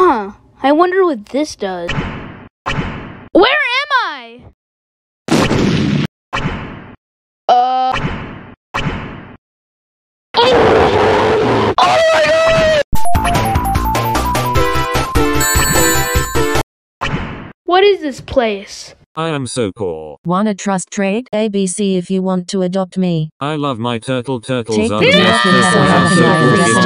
Huh. I wonder what this does. Where am I? Uh. Oh! Oh my god! What is this place? I am so poor. Wanna trust trade? ABC if you want to adopt me. I love my turtle turtles Take are the